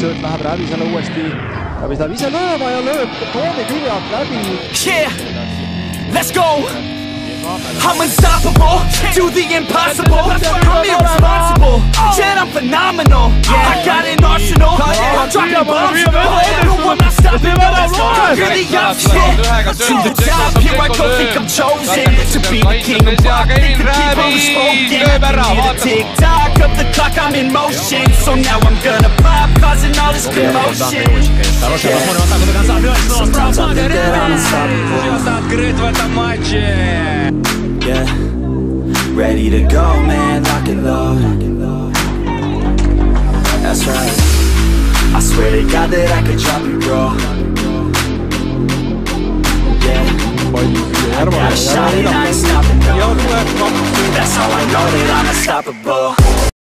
sööt läheb Rääbisele uuesti. Rääbis läheb ise lööma ja lööb Toomi külje läbi. Yeah, let's go. I'm unstoppable, do the impossible. I'm irresponsible, yet I'm phenomenal. I got an arsenal, I'm dropping bombs. No, I'm not stopping, no, let's conquer the option. To the top, here I be the king of rock, Vaihtamisen ja Kevin Ravi Löperä Tick-tock of the clock, I'm in motion. So now I'm gonna pop, causing all this commotion. Yeah, ready to go, man, lock and load. That's right. I swear to God that I could drop you, bro got shot and I ain't stopping, no. That's how I know that I'm unstoppable.